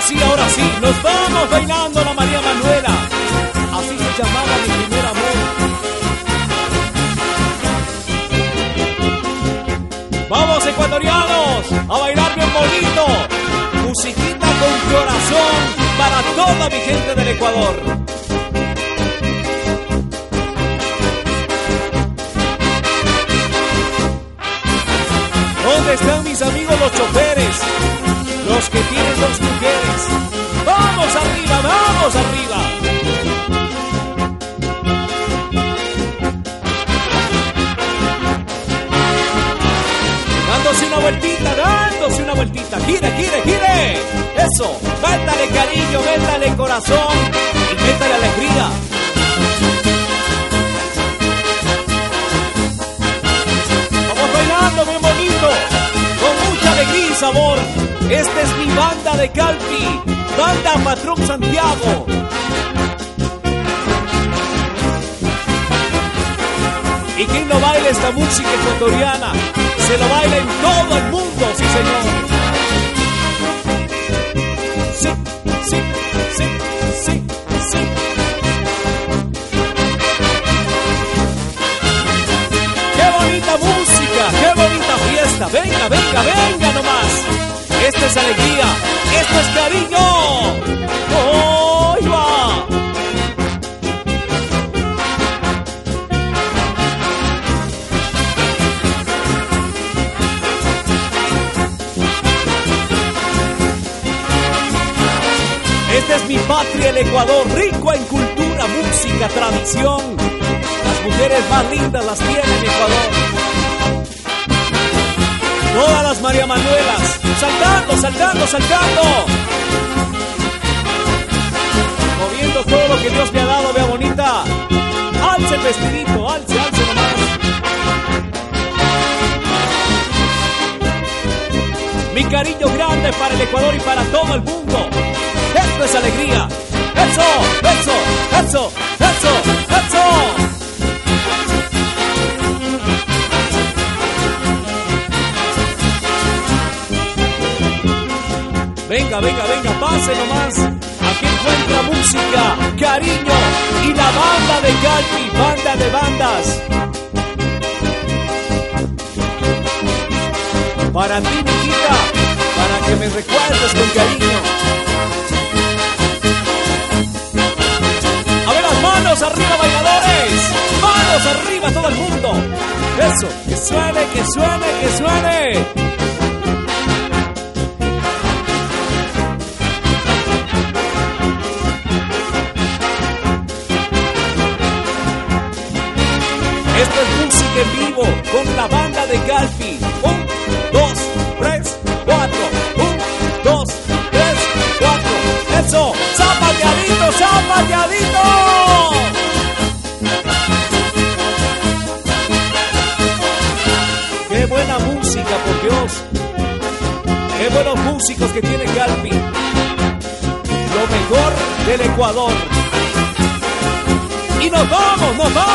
sí, ahora sí, nos vamos bailando la María Manuela. Así se llamaba mi primer amor. Vamos ecuatorianos a bailar bien bonito. Musiquita con corazón para toda mi gente del Ecuador. ¿Dónde están mis amigos los choferes? Los que tienen dos mujeres. ¡Vamos arriba, vamos arriba! Dándose una vueltita, dándose una vueltita. Gire, gire, gire. Eso. Métale cariño, métale corazón y métale alegría. Vamos bailando bien bonito, con mucha alegría y sabor. Esta es mi banda de Calpi, Banda Patrón Santiago. ¿Y quién no baila esta música ecuatoriana? Se lo baila en todo el mundo, sí señor. Sí, sí, sí, sí, sí. ¡Qué bonita música! ¡Qué bonita fiesta! ¡Venga, venga, venga es alegría, esto es cariño. ¡Oh, va! Esta es mi patria, el Ecuador, rico en cultura, música, tradición. Las mujeres más lindas las tiene en Ecuador. Todas las María Manuelas, saltando, saltando, saltando. Moviendo todo lo que Dios me ha dado, vea bonita. Alce el vestidito, alce, alce nomás. Mi cariño grande para el Ecuador y para todo el mundo. Esto es alegría. Eso, eso, eso, eso, eso. Venga, venga, venga, pase nomás. Aquí encuentra música, cariño y la banda de Galpi, banda de bandas. Para ti, mijita, para que me recuerdes con cariño. A ver las manos arriba, bailadores. Manos arriba, todo el mundo. Eso, que suene, que suene, que suene. Esto es música en vivo con la banda de Galfi. Un, dos, tres, cuatro. Un, dos, tres, cuatro. Eso, zapateadito, zapateadito. Qué buena música, por Dios. Qué buenos músicos que tiene Galfi. Lo mejor del Ecuador. Y nos vamos, nos vamos,